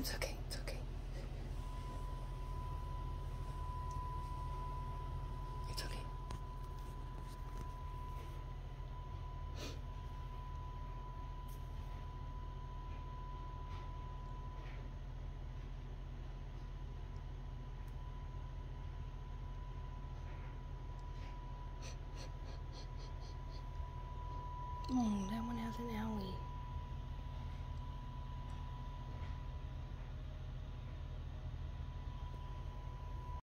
It's okay, it's okay. It's okay. Oh, that one has an alley.